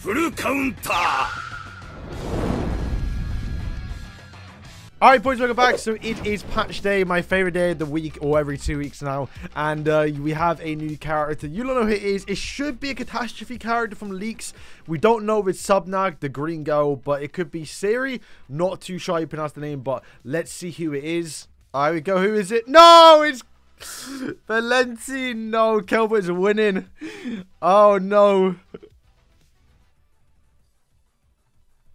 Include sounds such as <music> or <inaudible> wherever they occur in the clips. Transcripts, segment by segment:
フルカウンター Alright boys, welcome back. So it is patch day, my favorite day of the week, or every two weeks now. And uh, we have a new character. You don't know who it is. It should be a catastrophe character from leaks. We don't know if it's Subnag, the green girl, but it could be Siri. Not too sure how you pronounce the name, but let's see who it is. Alright, we go. Who is it? No, it's <laughs> Valenti. No, Kelbert's winning. Oh no.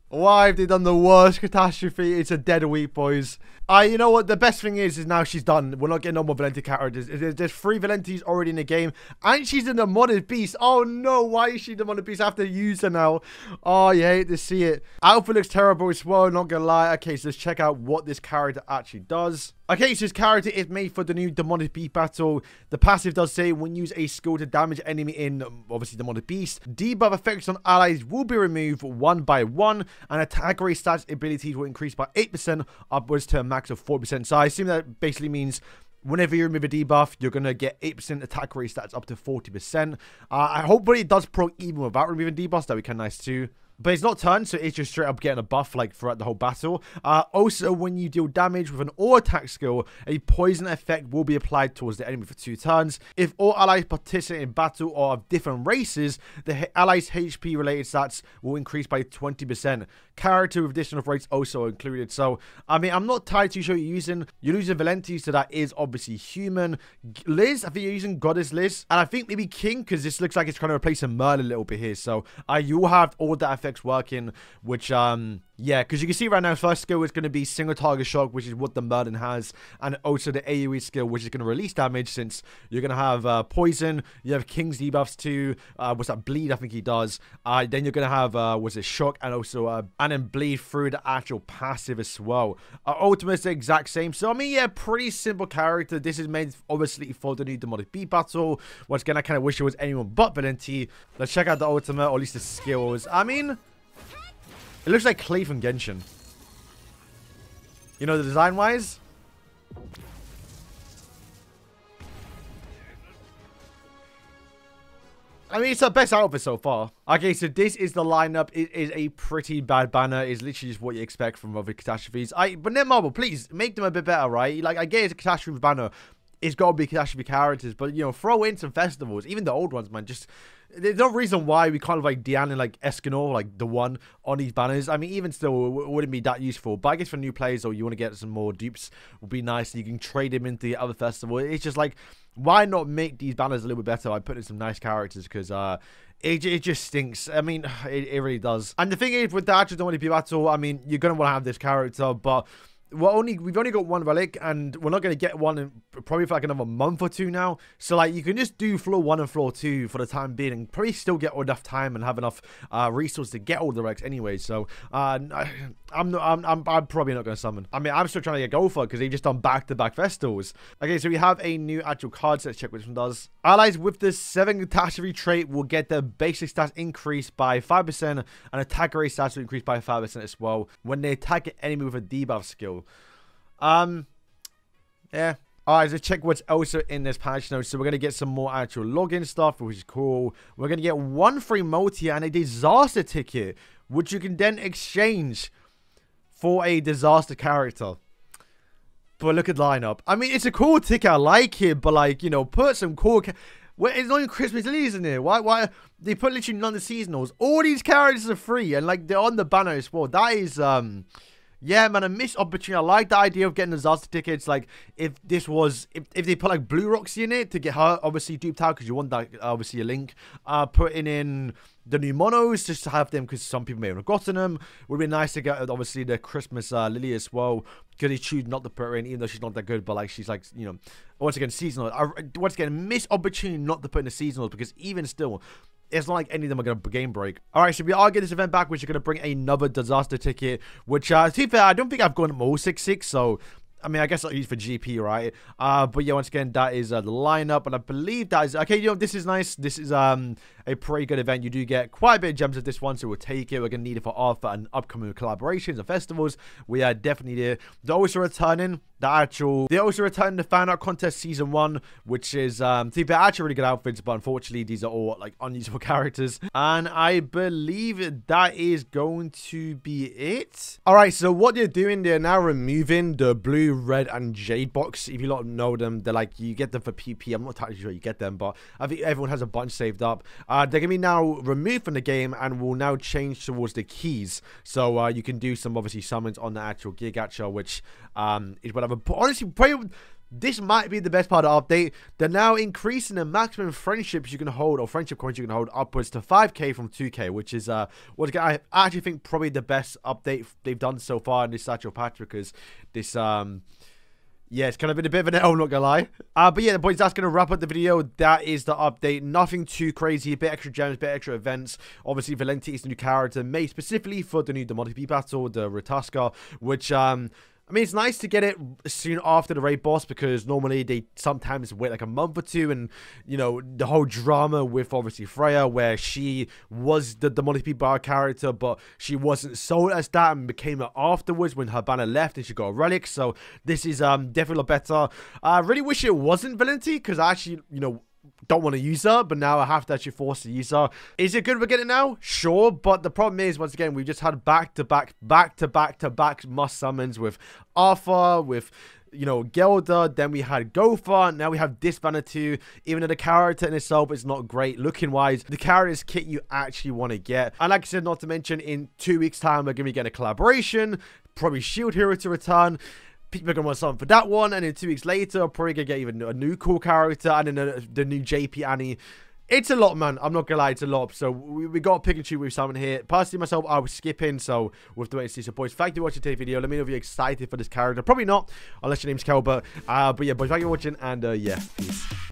Why have they done the worst catastrophe? It's a dead week, boys. Uh, you know what? The best thing is, is now she's done. We're not getting no more Valenti characters. There's, there's three Valentis already in the game. And she's in the modded beast. Oh, no. Why is she the modded beast? I have to use her now. Oh, you hate to see it. Alpha looks terrible as well. Not gonna lie. Okay, so let's check out what this character actually does. Okay, so this character is made for the new Demonic Beast battle. The passive does say when use a skill to damage enemy in, obviously, Demonic Beast, debuff effects on allies will be removed one by one, and attack rate stats abilities will increase by 8% upwards to a max of 4%. So I assume that basically means whenever you remove a debuff, you're going to get 8% attack rate stats up to 40%. Uh, I hopefully it does proc even without removing debuffs. That would be kind of nice too. But it's not turned, so it's just straight up getting a buff like throughout the whole battle. Uh, also, when you deal damage with an all attack skill, a poison effect will be applied towards the enemy for two turns. If all allies participate in battle or of different races, the allies' HP related stats will increase by 20%. Character with additional rates also included. So, I mean, I'm not tied to show you're using. You're using Valenti, so that is obviously human. Liz, I think you're using Goddess Liz. And I think maybe King, because this looks like it's trying to replace a Merlin a little bit here. So, uh, you'll have all that effects working, which, um, yeah, because you can see right now, first skill is going to be single target shock, which is what the Merlin has, and also the AoE skill, which is going to release damage since you're going to have uh, poison, you have King's debuffs too, uh, what's that, bleed, I think he does, uh, then you're going to have, uh, what's it, shock, and also, uh, and then bleed through the actual passive as well. Uh, ultimate's the exact same, so I mean, yeah, pretty simple character, this is made, obviously, for the new Demonic Beast battle, once again, I kind of wish it was anyone but Valenti, let's check out the ultimate, or at least the skills, I mean... It looks like Klee from Genshin. You know, the design-wise? I mean, it's the best outfit so far. Okay, so this is the lineup. It is a pretty bad banner. It's literally just what you expect from other catastrophes. I, but Netmarble, please, make them a bit better, right? Like, I get it's a catastrophe banner. It's got to be catastrophe characters, but, you know, throw in some festivals. Even the old ones, man. Just there's no reason why we kind of like Diane and like Escanor, like the one on these banners. I mean, even still, it wouldn't be that useful. But I guess for new players or you want to get some more dupes, would be nice. You can trade them into the other festival. It's just like, why not make these banners a little bit better by putting some nice characters? Because uh, it, it just stinks. I mean, <sighs> it, it really does. And the thing is, with the actual Be Battle, I mean, you're gonna want to have this character, but we're only we've only got one relic and we're not going to get one in probably for like another month or two now. So like you can just do floor one and floor two for the time being and probably still get enough time and have enough uh resources to get all the relics anyway. So uh i'm not i'm i'm, I'm probably not going to summon. I mean i'm still trying to get for because they've just done back-to-back -back okay so we have a new actual card set check which one does. Allies with the seven catastrophe trait will get their basic stats increased by five percent and attack rate stats will increase by five percent as well. When they attack an enemy with a debuff skill um, yeah. Alright, let's check what's also in this patch note. So we're going to get some more actual login stuff, which is cool. We're going to get one free multi and a disaster ticket, which you can then exchange for a disaster character. But look at lineup. I mean, it's a cool ticket. I like it, but like, you know, put some cool... It's not even Christmas Eve, isn't it? Why? Why they put literally none of the seasonals? All these characters are free, and like they're on the banner as well. That is um, yeah, man, a missed opportunity. I like the idea of getting disaster tickets. Like, if this was, if, if they put like Blue Roxy in it to get her obviously duped out because you want that obviously a link. Uh, putting in the new monos just to have them because some people may have gotten them. Would be nice to get obviously the Christmas uh, Lily as well. Because he choose not to put her in, even though she's not that good. But like she's like you know, once again seasonal. I, once again, missed opportunity not to put in the seasonal because even still, it's not like any of them are going to game break. All right, so we are getting this event back, which is going to bring another disaster ticket, which, uh, to be fair, I don't think I've gone all 6-6, so I mean, I guess I'll use for GP, right? Uh, but yeah, once again, that is uh, the lineup, and I believe that is okay. You know, this is nice. This is um a pretty good event. You do get quite a bit of gems of this one, so we'll take it. We're gonna need it for Alpha and upcoming collaborations and festivals. We are definitely there. They're also returning the actual. They also returning the fan art contest season one, which is um, they're actually really good outfits, but unfortunately these are all like unusable <laughs> characters. And I believe that is going to be it. All right, so what they're doing, they're now removing the blue, red, and jade box. If you don't know them, they're like you get them for PP. I'm not entirely sure you get them, but I think everyone has a bunch saved up. Uh, they're gonna be now removed from the game and will now change towards the keys. So uh, you can do some obviously summons on the actual Gear Gacha, which um, is whatever. But honestly, probably this might be the best part of the update. They're now increasing the maximum friendships you can hold, or friendship coins you can hold, upwards to 5k from 2k, which is, uh, what I actually think probably the best update they've done so far in this actual patch because this, um, yeah, it's kind of been a bit of an <laughs> L, not gonna lie. Uh, but yeah, the boys, that's gonna wrap up the video. That is the update. Nothing too crazy. A bit extra gems, a bit extra events. Obviously, Valenti is the new character made specifically for the new Demonic Beast battle, the Ratatoskr, which um I mean, it's nice to get it soon after the raid boss because normally they sometimes wait like a month or two, and you know the whole drama with obviously Freya, where she was the demonic people character, but she wasn't sold as that and became it afterwards when her banner left and she got a relic. So this is um definitely better. I really wish it wasn't Valenti because I actually you know don't want to use her, but now I have to actually force to use her. Is it good we're getting now? Sure, but the problem is, once again, we've just had back-to-back, back-to-back-to-back must summons with Arthur, with you know, Gelda, then we had Gowther, now we have this too. Even though the character in itself is not great looking wise, the character's kit you actually want to get. And like I said, not to mention, in two weeks' time, we're going to be getting a collaboration, probably Shield Hero to return people are going to want something for that one. And then two weeks later, I'm probably going to get even a new cool character and then a, the new JP Annie. It's a lot, man. I'm not going to lie, it's a lot. So we, we got pick and choose with someone here. Personally, myself, I was skipping. So the way to see. So, boys, thank you for watching today's video. Let me know if you're excited for this character. Probably not, unless your name's Kel, but, Uh, but yeah, boys, thank you for watching. And uh, yeah, peace.